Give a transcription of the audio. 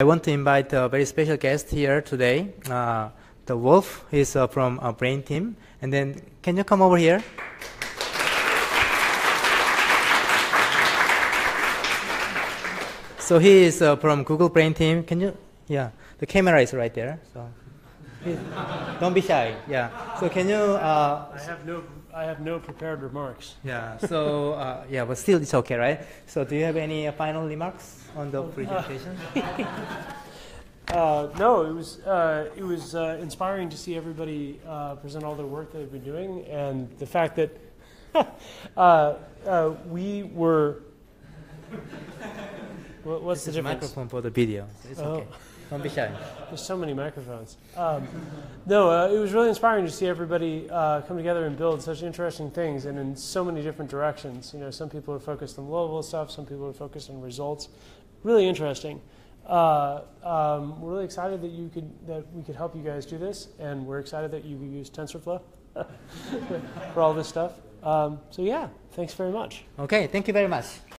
I want to invite a very special guest here today. Uh, the Wolf is uh, from uh, Brain Team. And then, can you come over here? so he is uh, from Google Brain Team. Can you? Yeah, the camera is right there. So don't be shy. Yeah. So can you? Uh, I have no, I have no prepared remarks. yeah. So uh, yeah, but still it's okay, right? So do you have any uh, final remarks on the presentation? Uh, no, it was, uh, it was uh, inspiring to see everybody uh, present all their work they've been doing, and the fact that uh, uh, we were. What, what's This the difference? microphone for the video. It's Oh. okay. Don't be shy. There's so many microphones. Um, no, uh, it was really inspiring to see everybody uh, come together and build such interesting things, and in so many different directions. You know, some people are focused on low-level stuff, some people are focused on results. Really interesting. Uh, um, we're really excited that you could that we could help you guys do this, and we're excited that you use TensorFlow for all this stuff. Um, so yeah, thanks very much. Okay. Thank you very much.